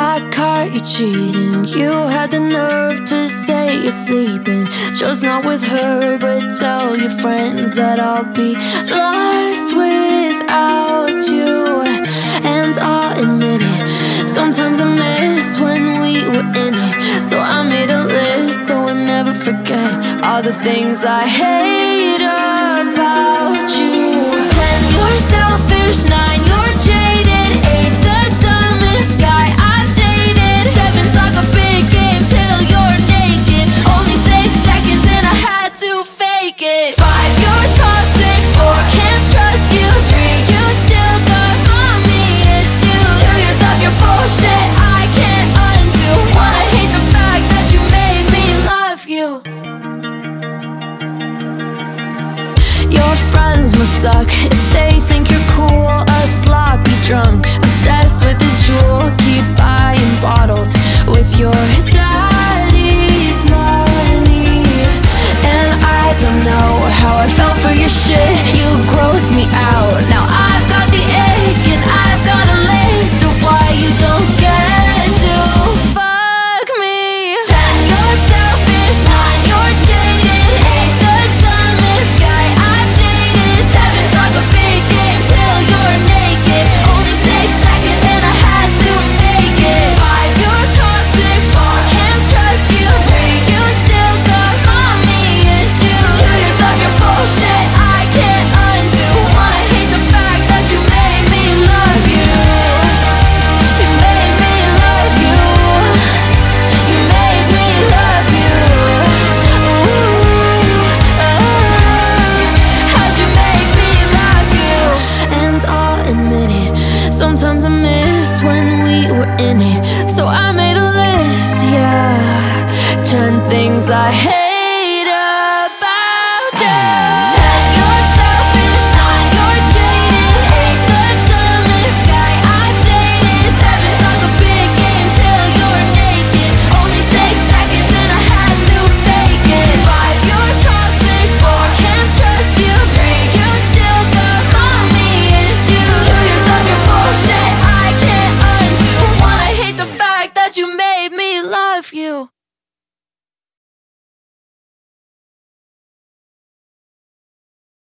I caught you cheating. You had the nerve to say you're sleeping. Just not with her, but tell your friends that I'll be lost without you. And I'll admit it, sometimes I miss when we were in it. So I made a list so I never forget all the things I hate about you. Ten, you're selfish. Nine, friends must suck if they think you're cool. A sloppy drunk, obsessed with this Juul. Keep buying bottles with your daddy's money. And I don't know how I fell for your shit. You gross me out. I miss when we were in it. So I made a list, yeah, ten things I hate.